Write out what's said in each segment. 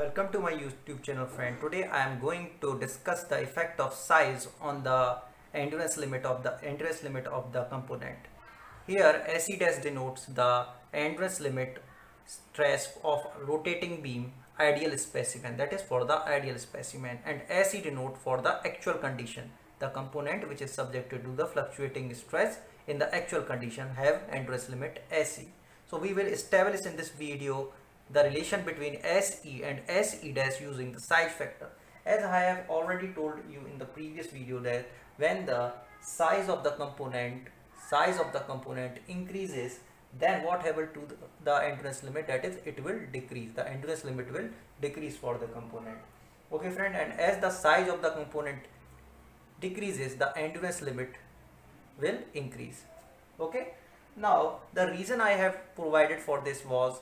Welcome to my YouTube channel friend. Today I am going to discuss the effect of size on the endurance limit of the endurance limit of the component. Here SE dash denotes the endurance limit stress of rotating beam ideal specimen that is for the ideal specimen and SE denote for the actual condition the component which is subjected to the fluctuating stress in the actual condition have endurance limit SE. So we will establish in this video the relation between SE and SE dash using the size factor. As I have already told you in the previous video that when the size of the component size of the component increases then what happen to the, the endurance limit? That is it will decrease. The endurance limit will decrease for the component. Okay friend? And as the size of the component decreases the endurance limit will increase. Okay? Now the reason I have provided for this was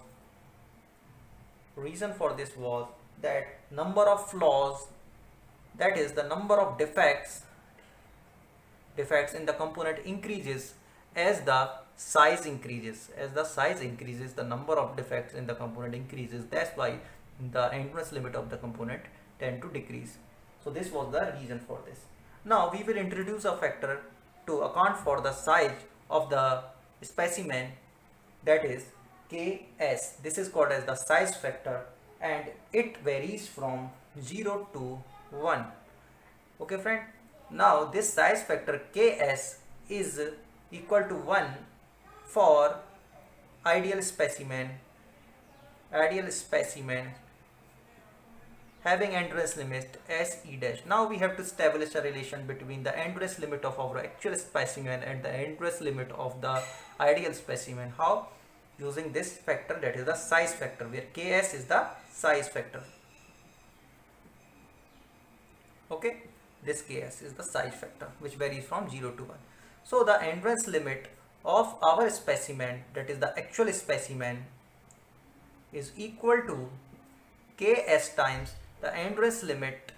reason for this was that number of flaws that is the number of defects defects in the component increases as the size increases. As the size increases the number of defects in the component increases. That's why the endurance limit of the component tend to decrease. So this was the reason for this. Now we will introduce a factor to account for the size of the specimen that is Ks. This is called as the size factor and it varies from 0 to 1. Okay friend. Now this size factor Ks is equal to 1 for ideal specimen ideal specimen having endurance limit SE dash. Now we have to establish a relation between the endurance limit of our actual specimen and the endurance limit of the ideal specimen. How? Using this factor that is the size factor where Ks is the size factor. Okay, this Ks is the size factor which varies from 0 to 1. So the endurance limit of our specimen that is the actual specimen is equal to Ks times the endurance limit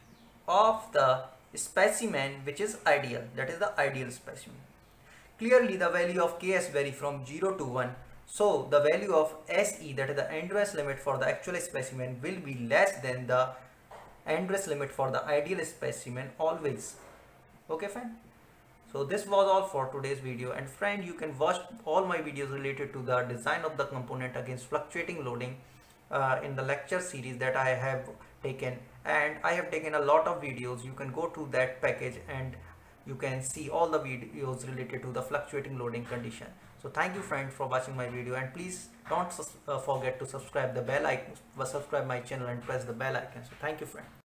of the specimen which is ideal that is the ideal specimen clearly the value of ks vary from 0 to 1 so the value of se that is the endurance limit for the actual specimen will be less than the endurance limit for the ideal specimen always. Okay fine? So this was all for today's video. And friend you can watch all my videos related to the design of the component against fluctuating loading uh, in the lecture series that I have taken. And I have taken a lot of videos. You can go to that package and you can see all the videos related to the fluctuating loading condition so thank you friend for watching my video. And please don't uh, forget to subscribe the bell icon subscribe my channel and press the bell icon. So thank you friend